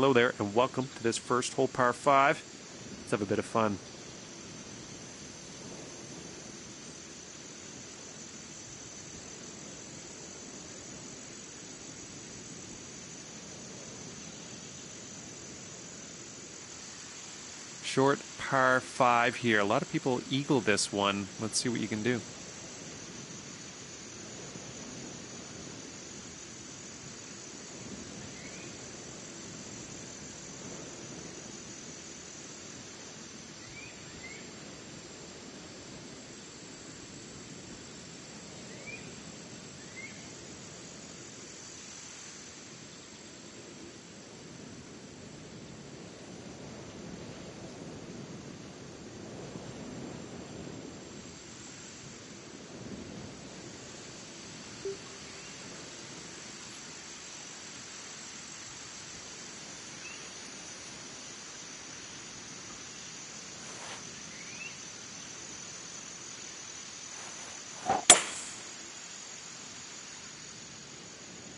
Hello there, and welcome to this first hole par 5. Let's have a bit of fun. Short par 5 here. A lot of people eagle this one. Let's see what you can do.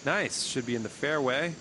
Nice. Should be in the fairway.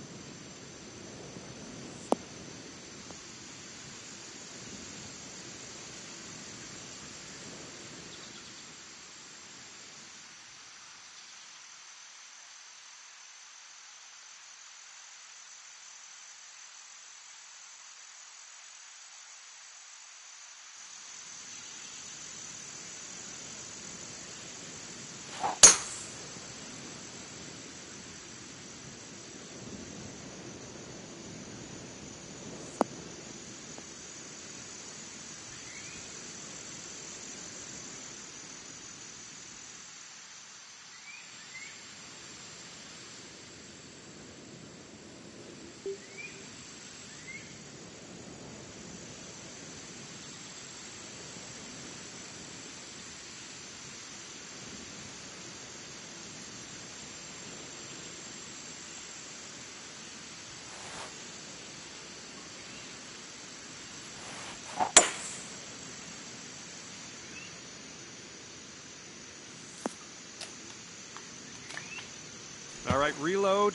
All right, reload.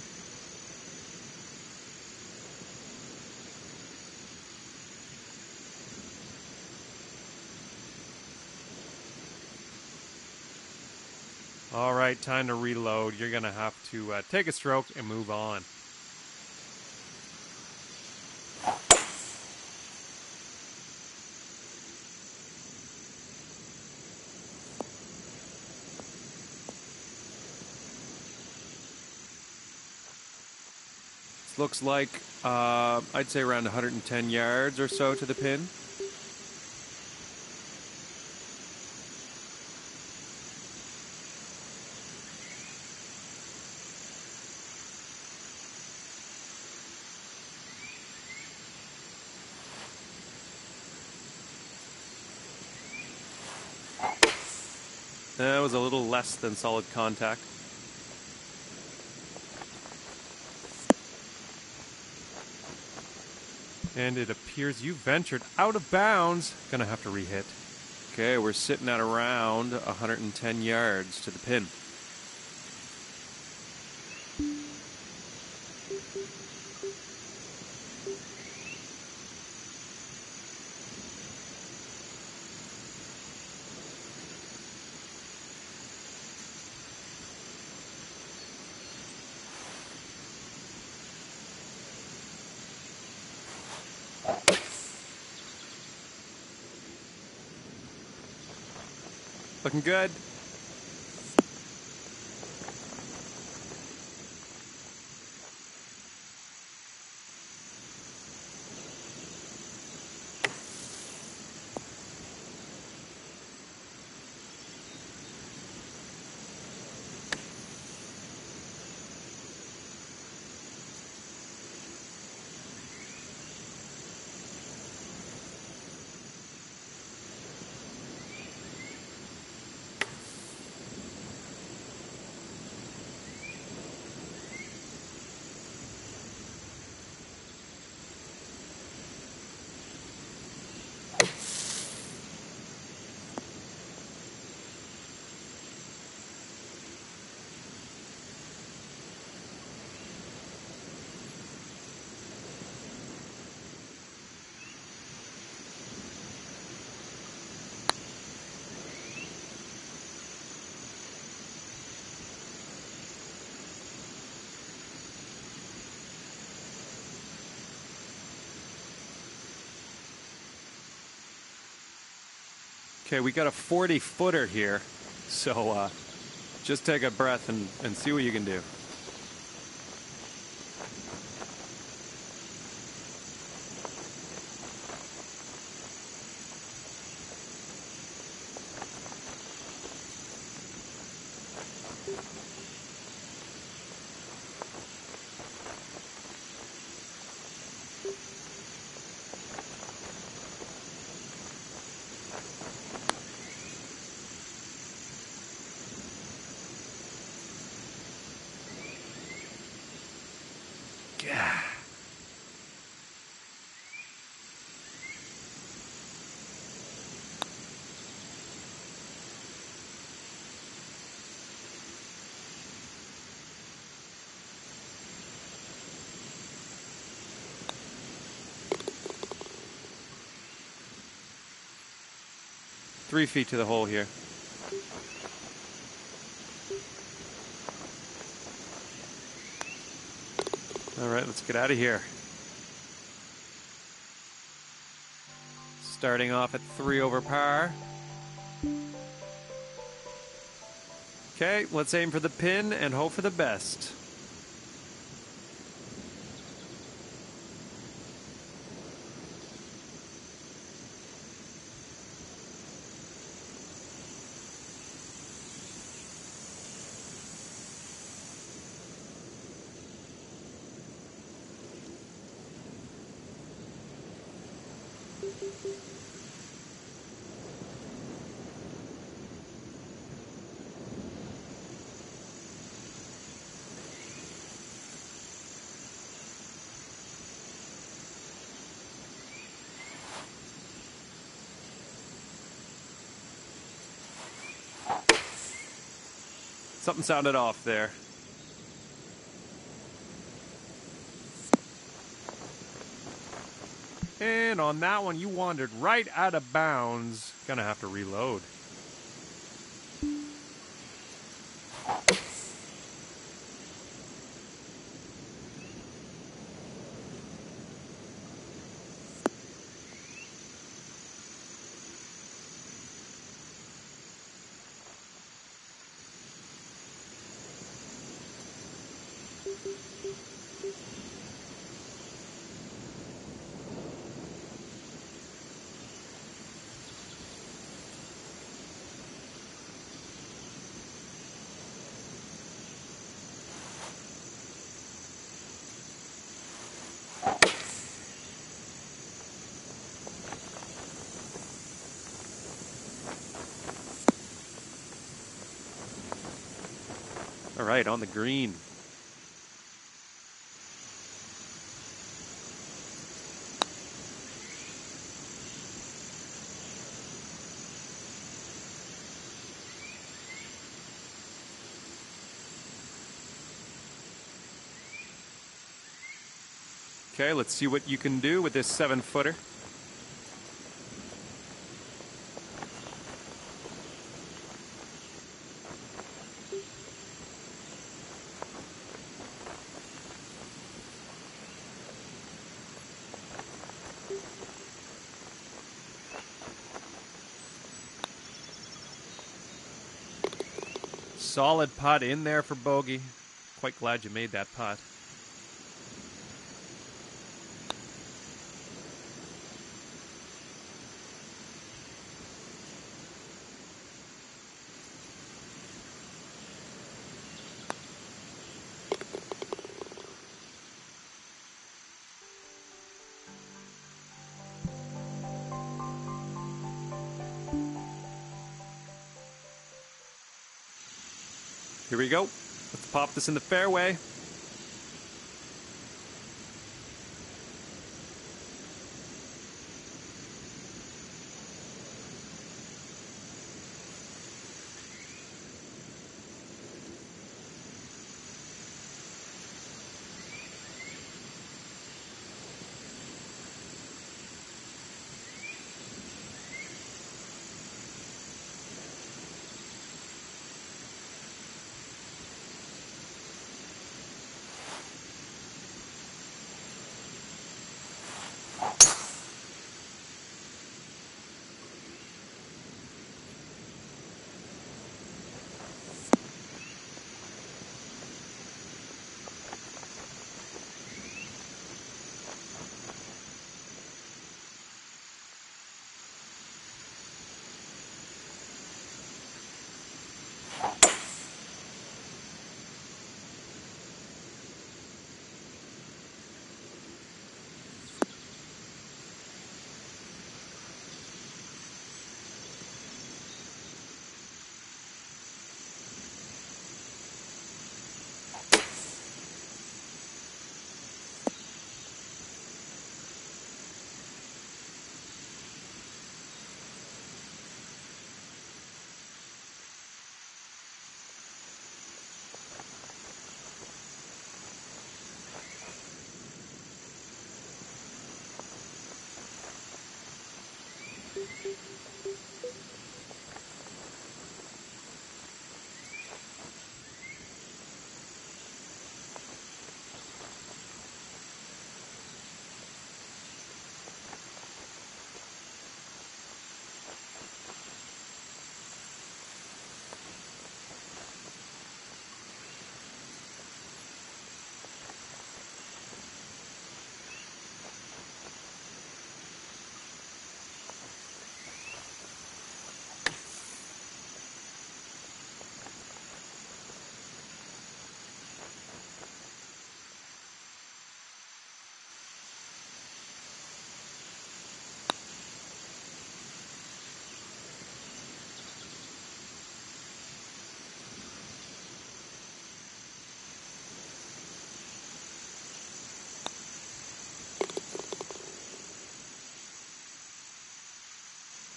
All right, time to reload. You're going to have to uh, take a stroke and move on. Looks like, uh, I'd say around 110 yards or so to the pin. That was a little less than solid contact. And it appears you ventured out of bounds. Gonna have to rehit. Okay, we're sitting at around 110 yards to the pin. Looking good. Okay, we got a 40 footer here. So uh, just take a breath and, and see what you can do. Three feet to the hole here. All right, let's get out of here. Starting off at three over par. Okay, let's aim for the pin and hope for the best. Something sounded off there. And on that one, you wandered right out of bounds. Gonna have to reload. All right, on the green. Okay, let's see what you can do with this seven footer. Solid putt in there for bogey. Quite glad you made that putt. Here we go. Let's pop this in the fairway.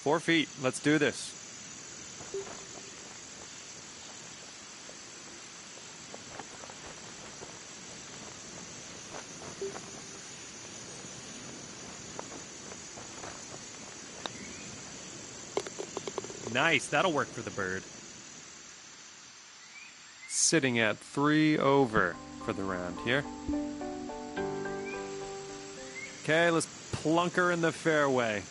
Four feet. Let's do this. Nice. That'll work for the bird. Sitting at three over for the round here. Okay, let's plunk her in the fairway.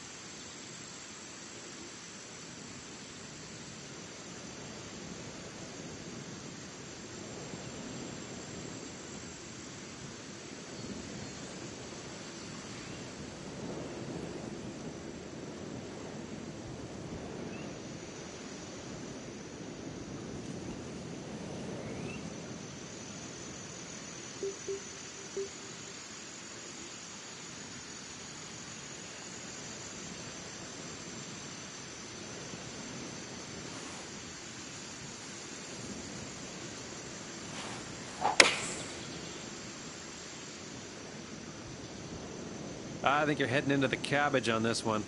I think you're heading into the cabbage on this one.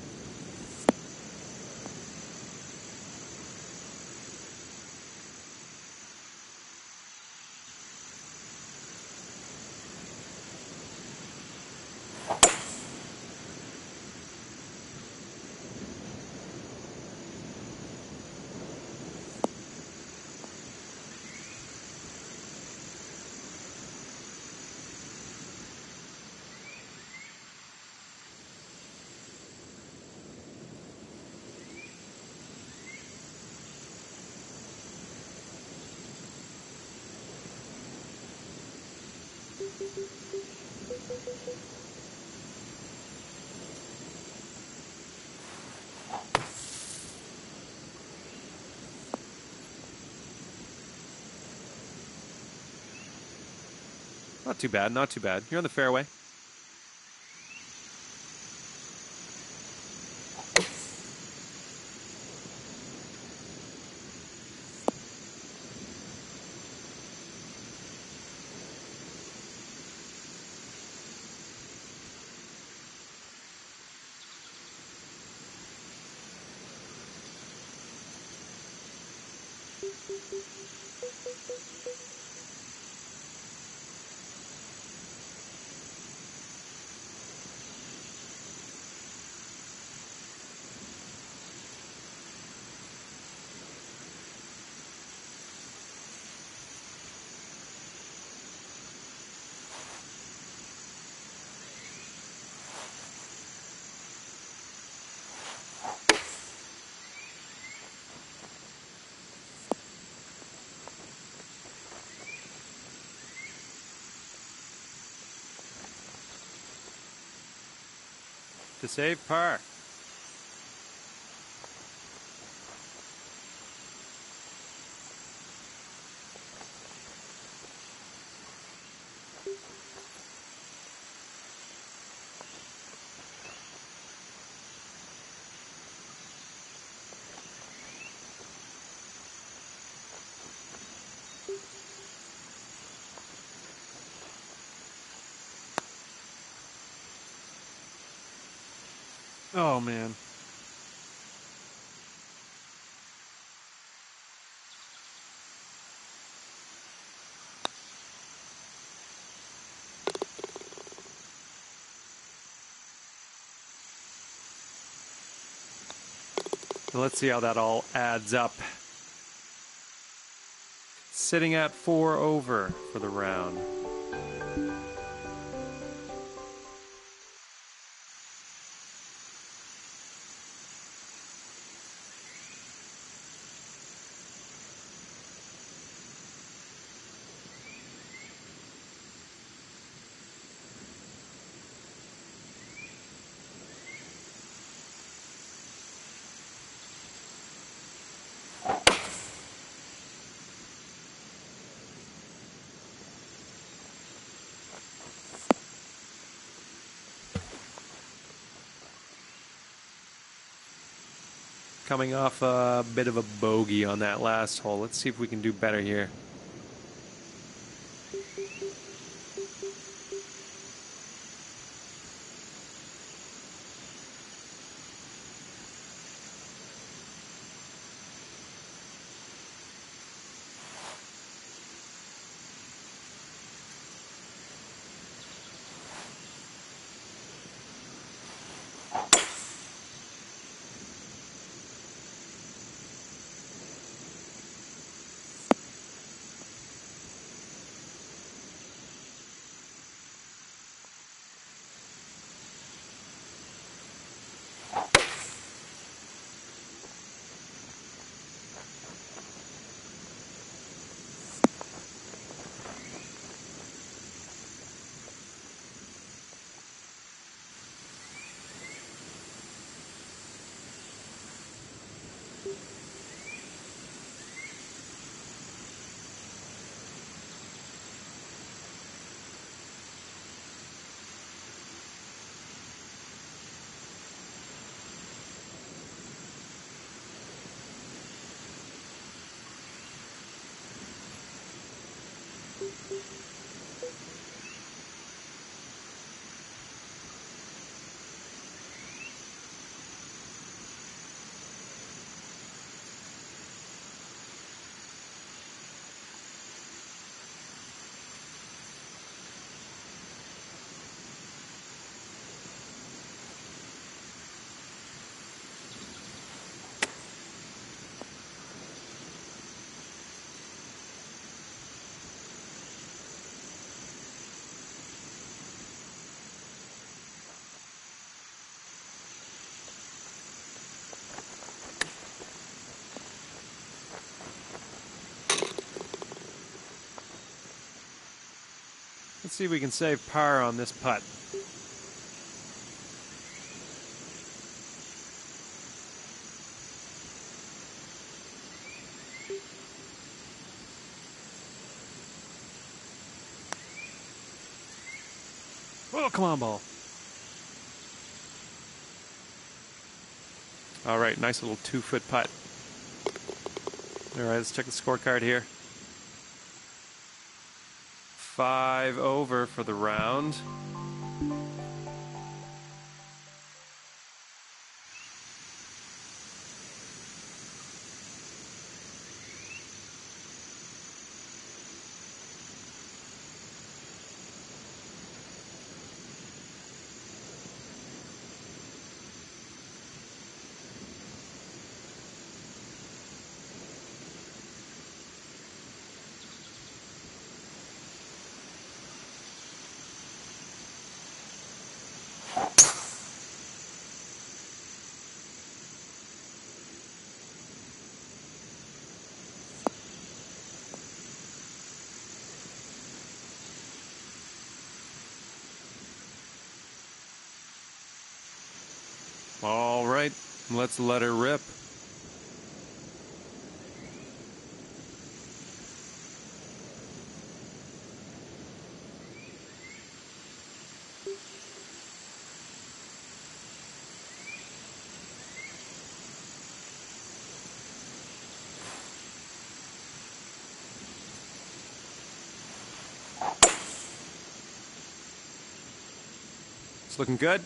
Not too bad, not too bad. You're on the fairway. To save par. Oh man. Let's see how that all adds up. Sitting at four over for the round. Coming off a bit of a bogey on that last hole. Let's see if we can do better here. Let's see if we can save par on this putt. Oh, come on, ball. All right, nice little two foot putt. All right, let's check the scorecard here. Five over for the round. All right, let's let her rip. It's looking good.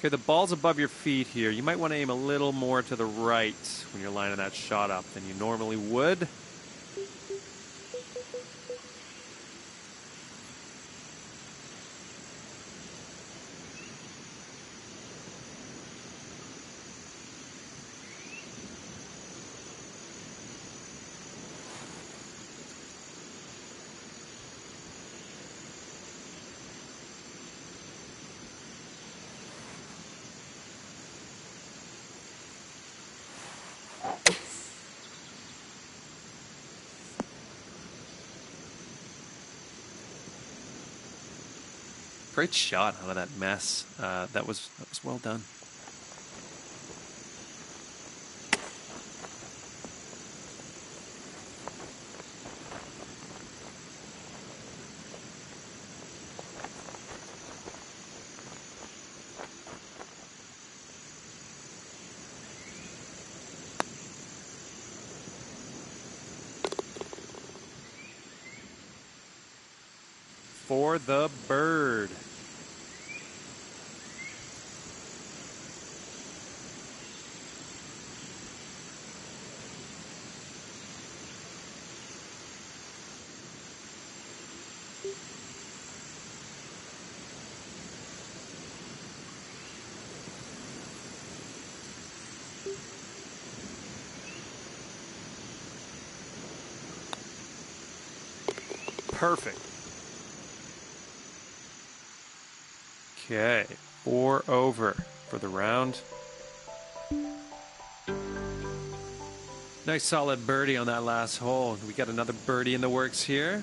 Okay, the ball's above your feet here. You might want to aim a little more to the right when you're lining that shot up than you normally would. Great shot out of that mess. Uh, that was that was well done. For the bird. Perfect. Okay, four over for the round. Nice solid birdie on that last hole. We got another birdie in the works here.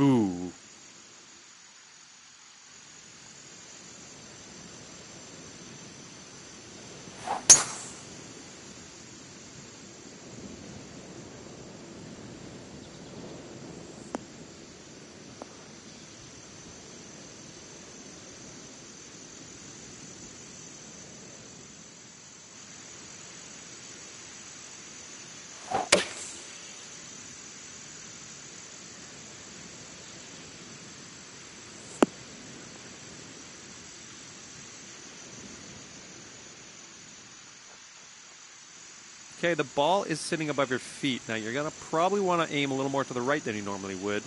Ooh. Okay, the ball is sitting above your feet. Now you're gonna probably want to aim a little more to the right than you normally would.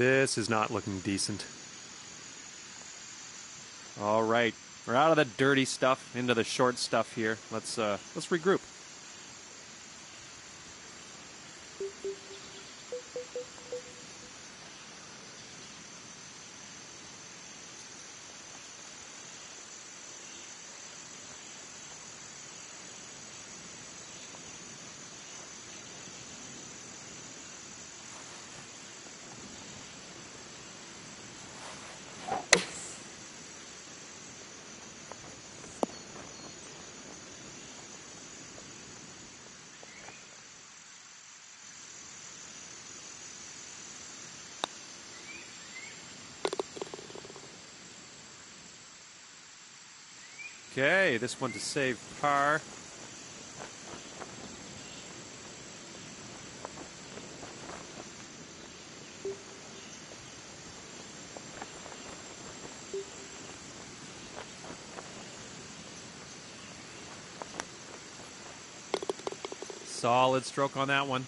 This is not looking decent. All right, we're out of the dirty stuff into the short stuff here. Let's uh, let's regroup. Okay, this one to save par. Solid stroke on that one.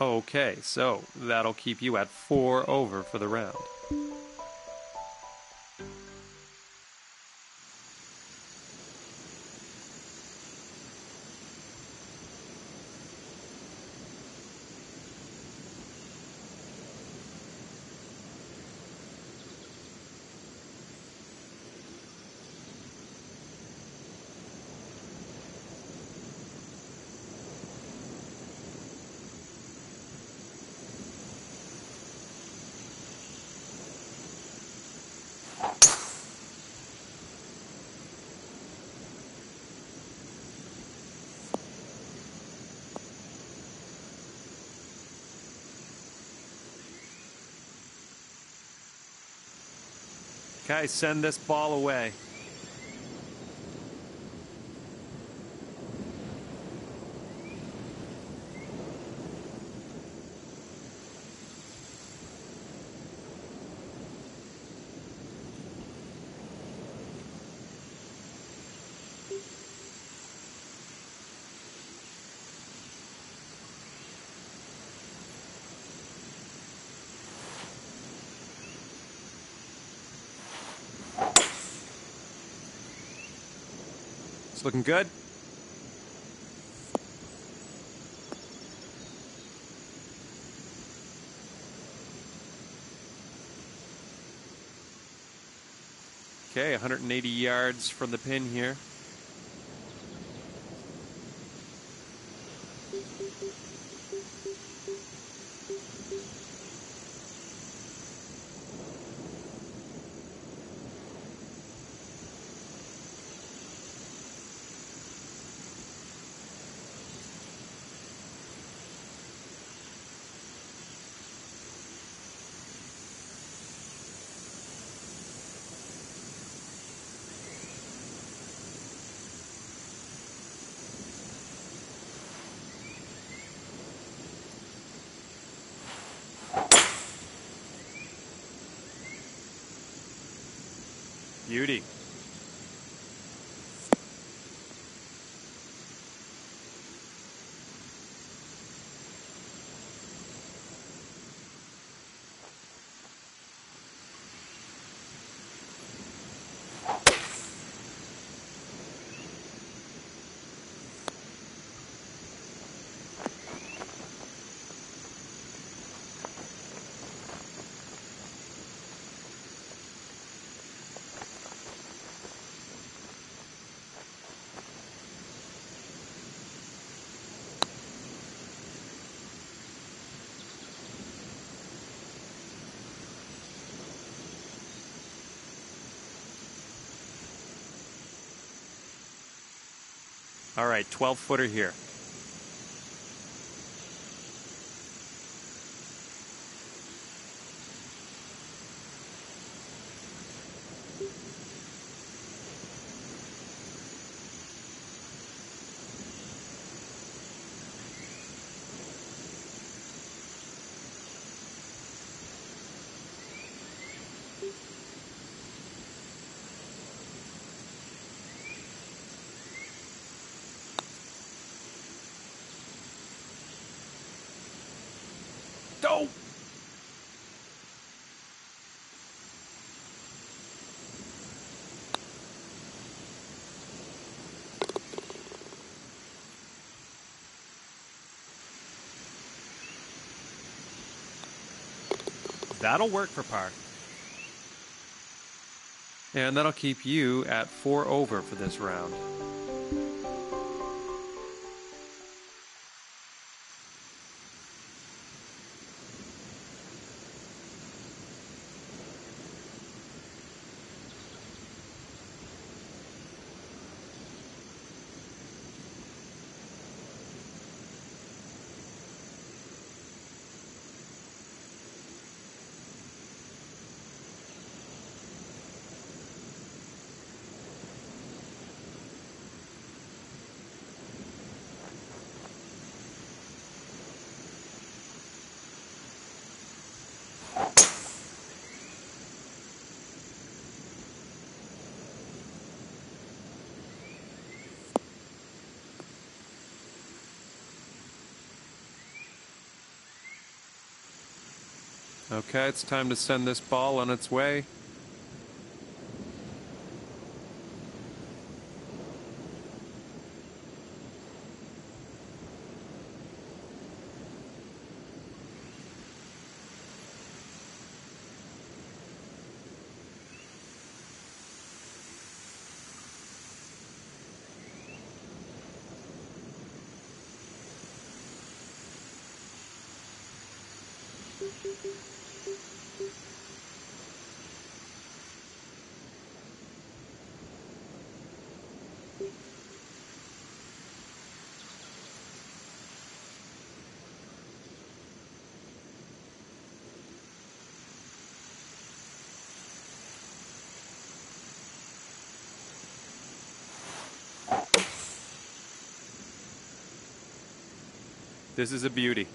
Okay, so that'll keep you at four over for the round. Okay, send this ball away. It's looking good. Okay, 180 yards from the pin here. Beauty. All right, 12 footer here. Go! That'll work for par. And that'll keep you at four over for this round. Okay, it's time to send this ball on its way. This is a beauty.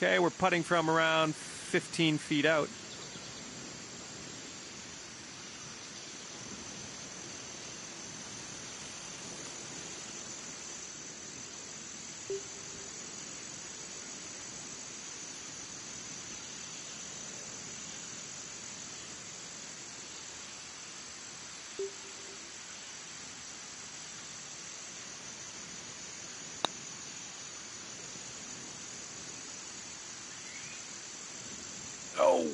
Okay, we're putting from around 15 feet out. Oh!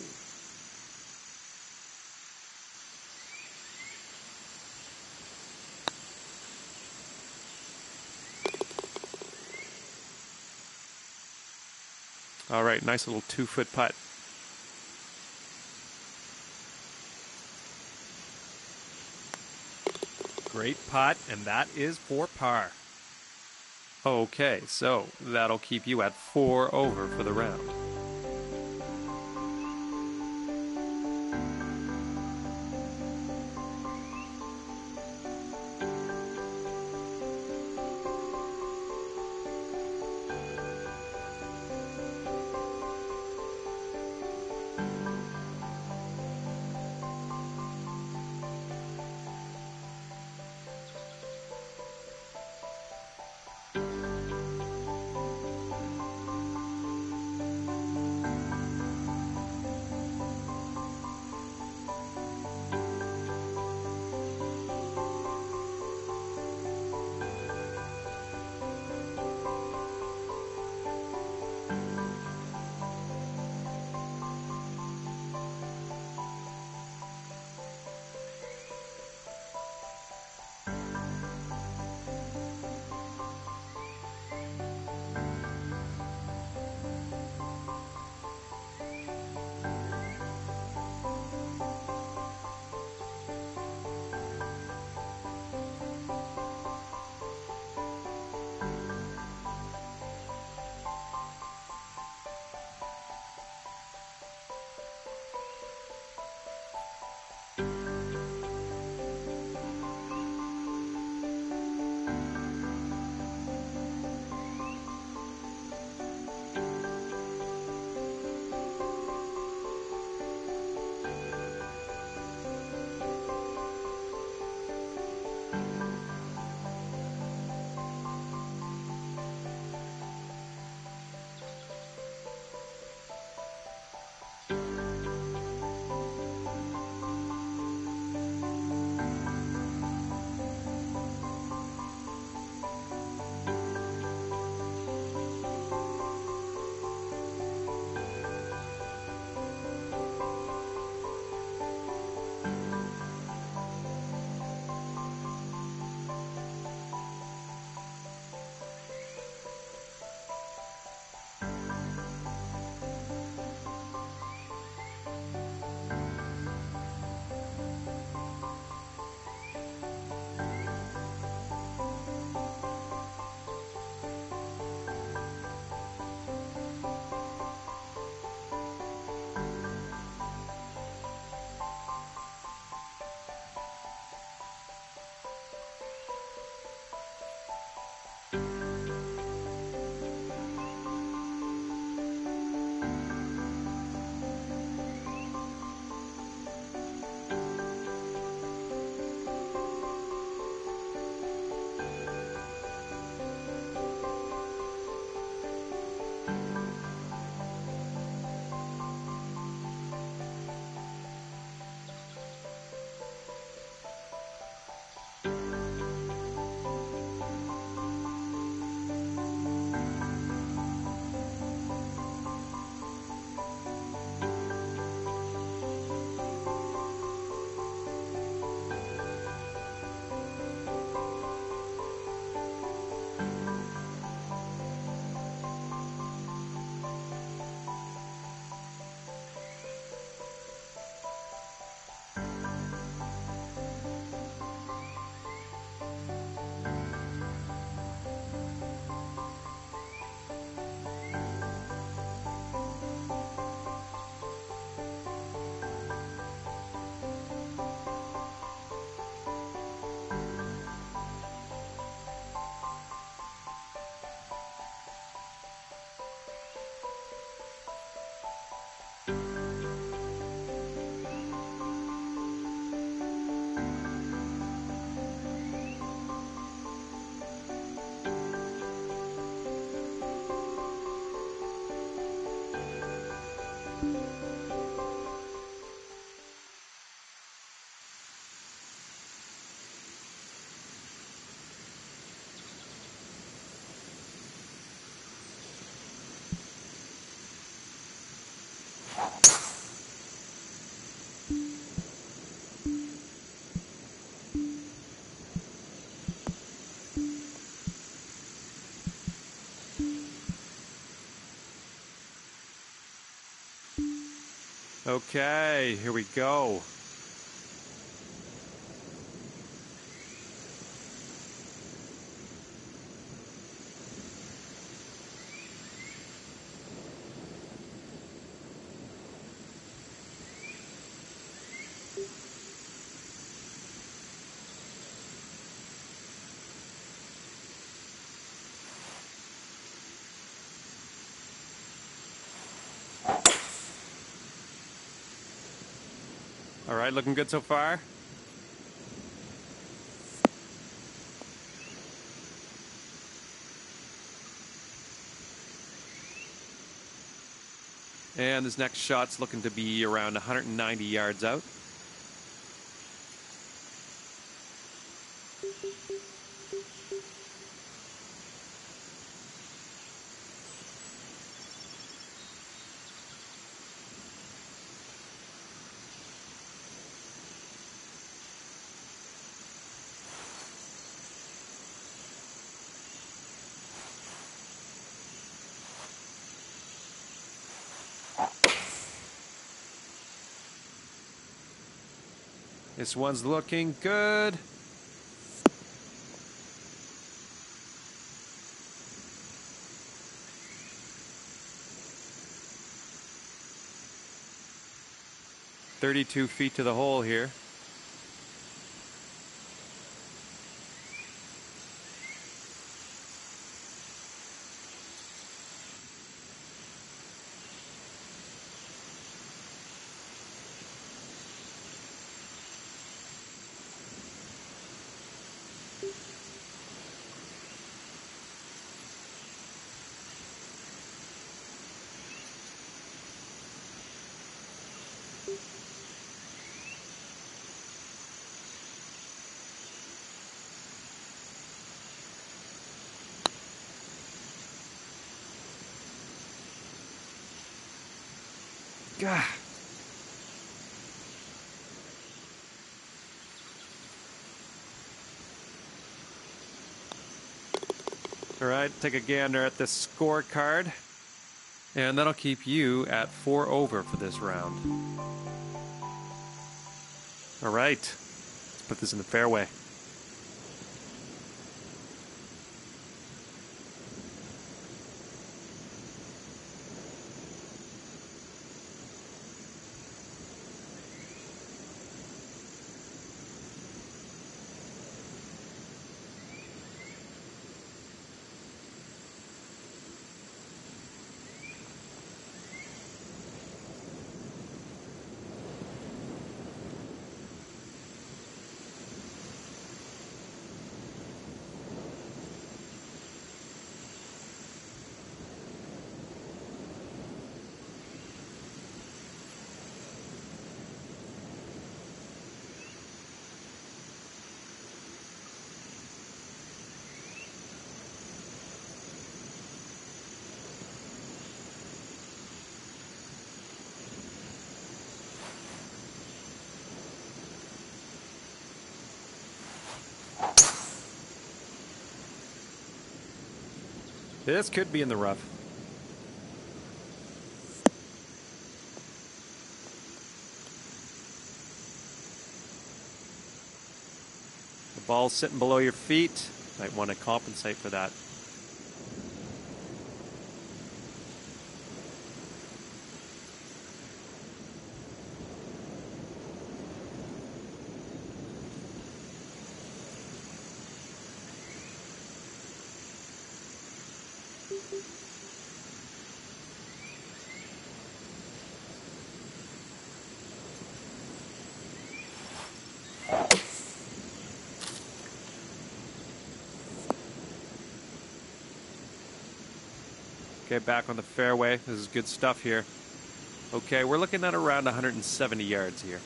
All right, nice little two foot putt. Great putt, and that is for par. Okay, so that'll keep you at four over for the round. Okay, here we go. All right, looking good so far. And this next shot's looking to be around 190 yards out. This one's looking good. Thirty-two feet to the hole here. God. All right, take a gander at this scorecard. And that'll keep you at four over for this round. All right, let's put this in the fairway. This could be in the rough. The ball's sitting below your feet. Might want to compensate for that. Okay, back on the fairway. This is good stuff here. Okay, we're looking at around 170 yards here.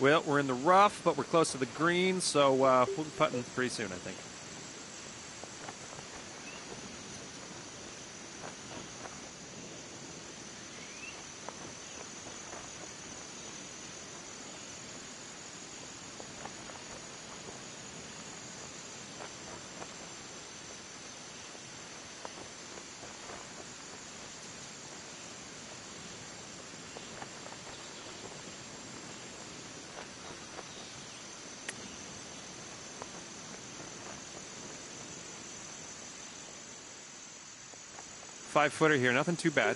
Well, we're in the rough, but we're close to the green, so uh, we'll be putting pretty soon, I think. Five footer here, nothing too bad.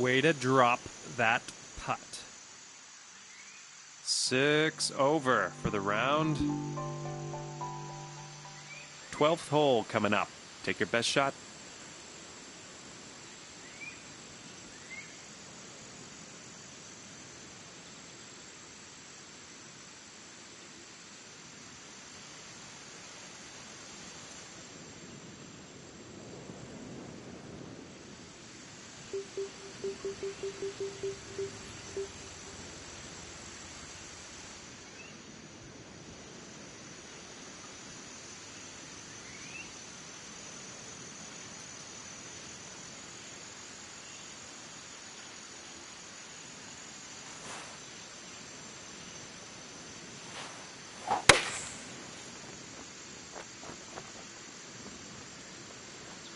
Way to drop that putt. Six over for the round. 12th hole coming up. Take your best shot.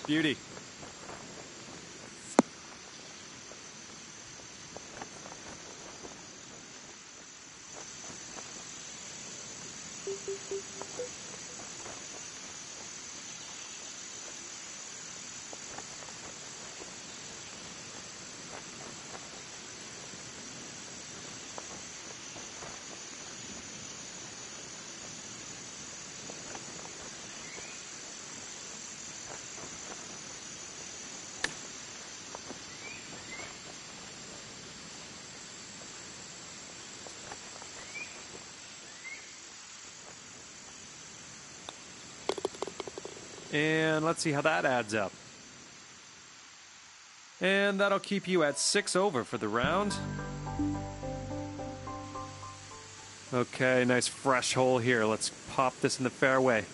Beauty. And let's see how that adds up. And that'll keep you at six over for the round. Okay, nice fresh hole here. Let's pop this in the fairway.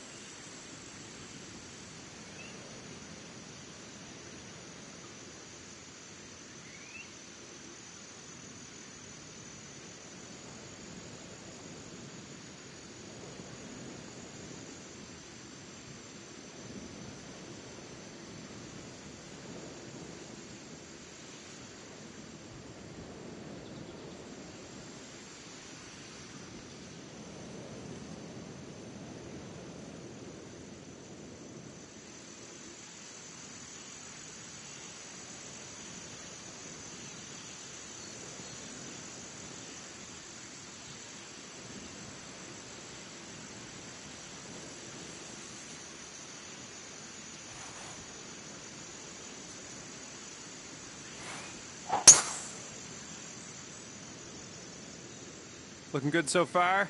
Looking good so far.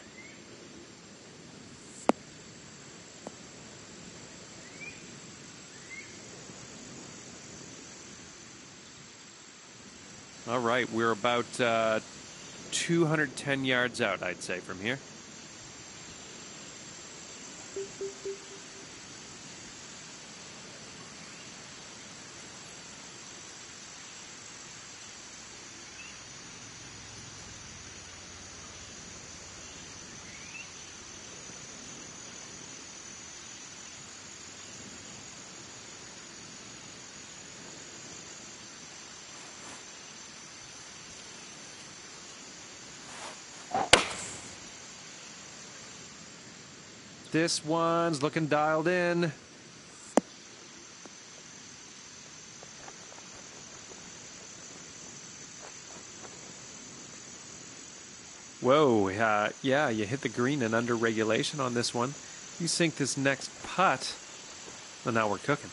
All right, we're about uh, 210 yards out, I'd say, from here. This one's looking dialed in. Whoa, uh, yeah, you hit the green and under regulation on this one. You sink this next putt, and now we're cooking.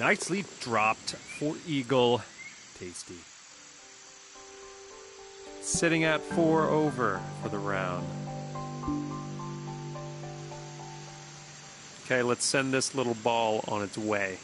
Nicely dropped for Eagle. Tasty. Sitting at four over for the round. Okay, let's send this little ball on its way.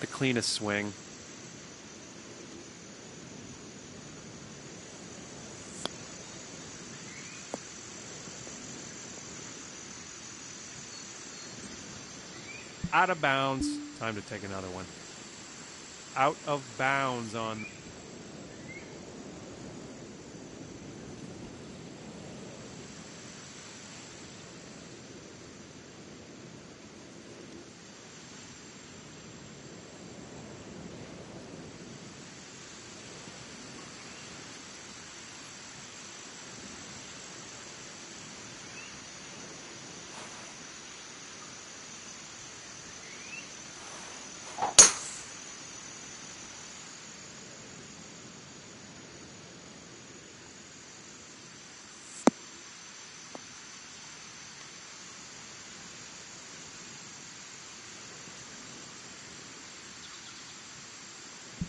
The cleanest swing. Out of bounds. Time to take another one. Out of bounds on.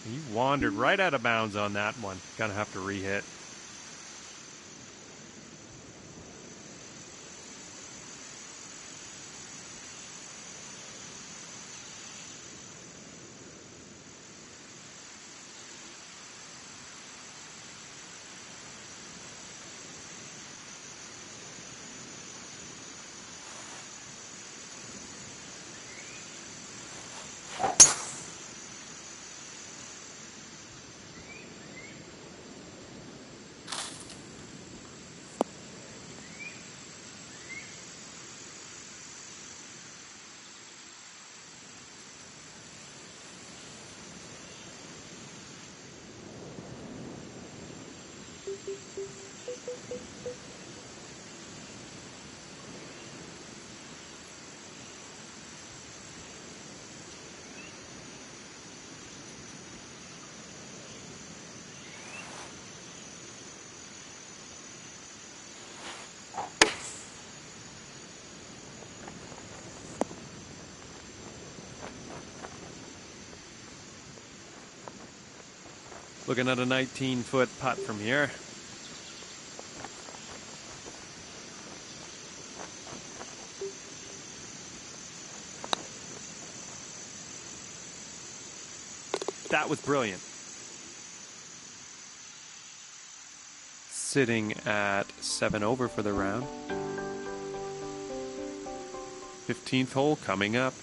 You wandered right out of bounds on that one. Gonna have to re-hit. Looking at a 19 foot putt from here. Was brilliant. Sitting at seven over for the round. 15th hole coming up.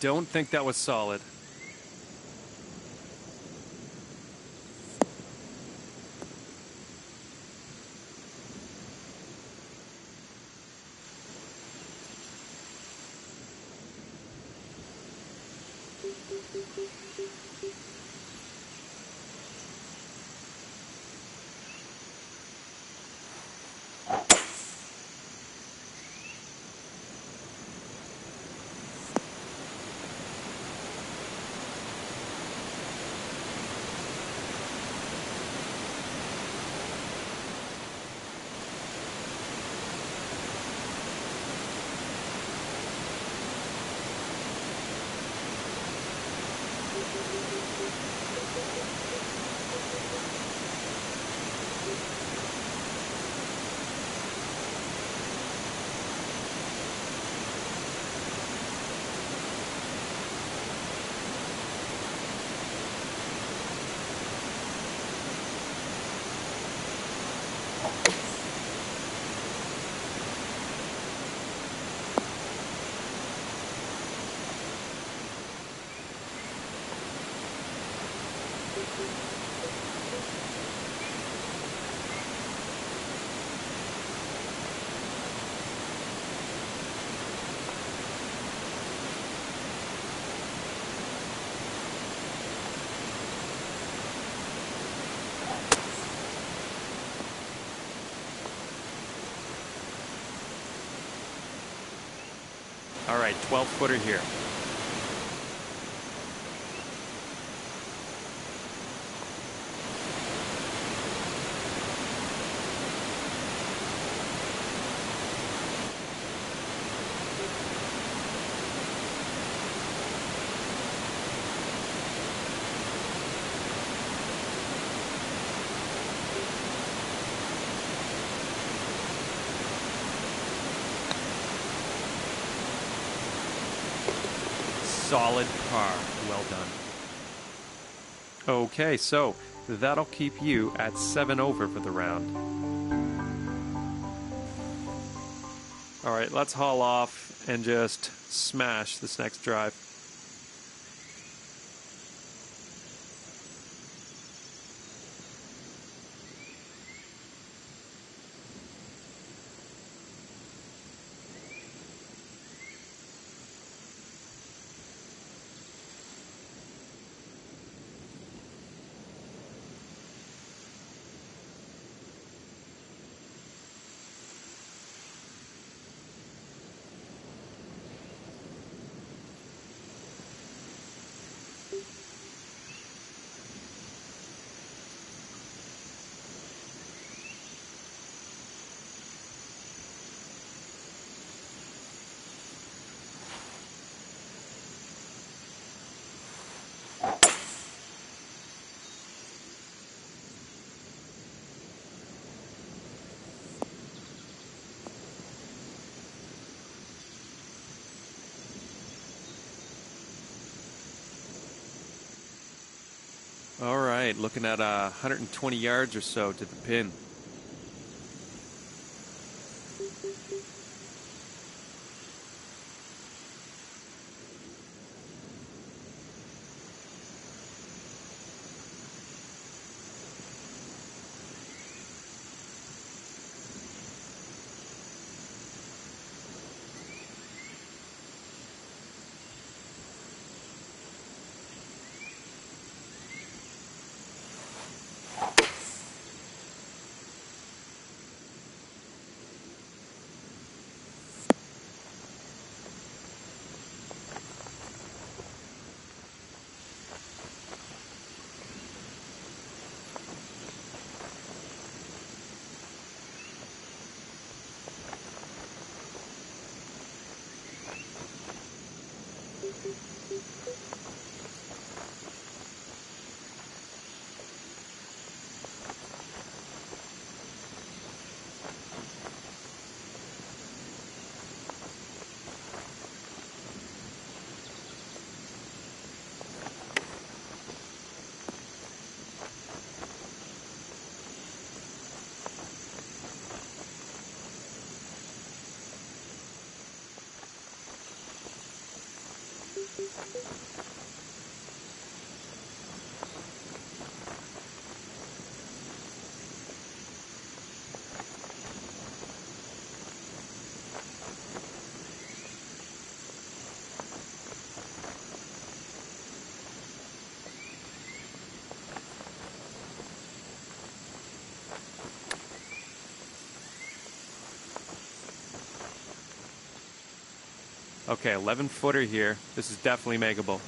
Don't think that was solid. Right, 12 footer here. Solid par. Well done. Okay, so that'll keep you at seven over for the round. All right, let's haul off and just smash this next drive. All right, looking at uh, 120 yards or so to the pin. Okay, 11 footer here. This is definitely makeable.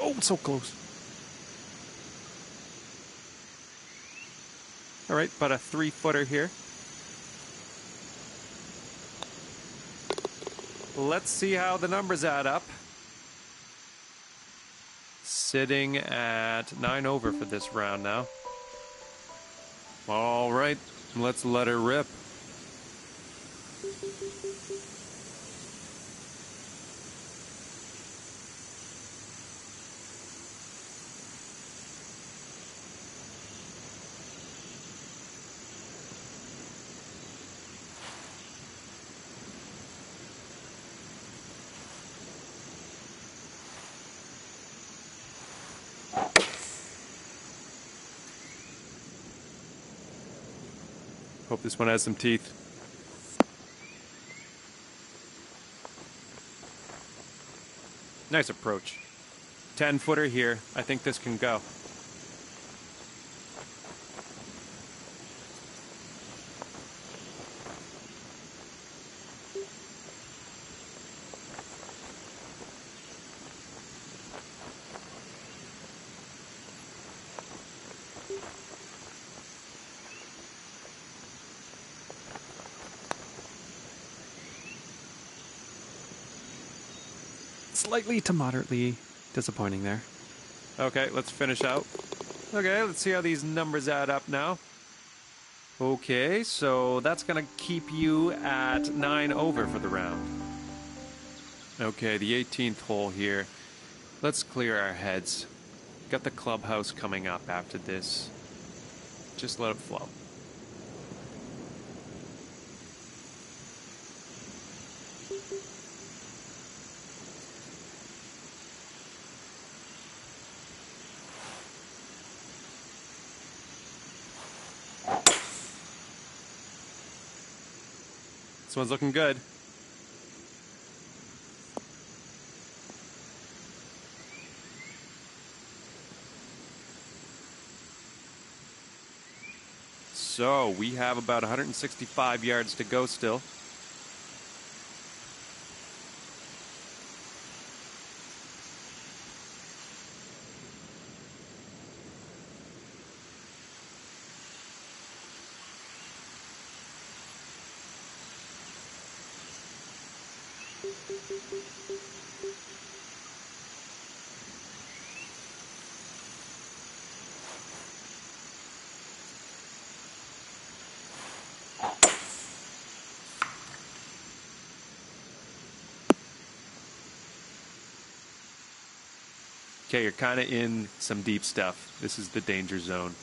Oh, so close. All right, about a three footer here. Let's see how the numbers add up sitting at nine over for this round now. All right, let's let her rip. This one has some teeth. Nice approach. 10 footer here. I think this can go. Slightly to moderately disappointing there. Okay, let's finish out. Okay, let's see how these numbers add up now. Okay, so that's going to keep you at 9 over for the round. Okay, the 18th hole here. Let's clear our heads. Got the clubhouse coming up after this. Just let it flow. This one's looking good. So we have about 165 yards to go still. Okay, you're kind of in some deep stuff. This is the danger zone.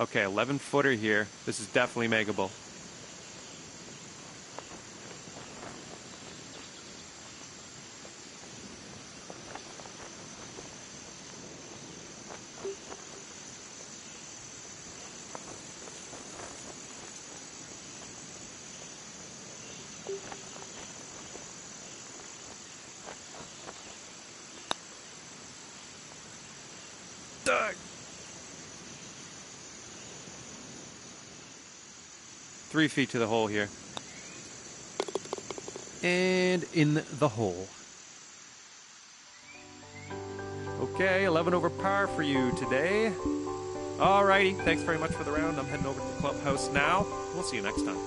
Okay, 11 footer here. This is definitely makeable. Three feet to the hole here. And in the hole. Okay, 11 over par for you today. Alrighty, thanks very much for the round. I'm heading over to the clubhouse now. We'll see you next time.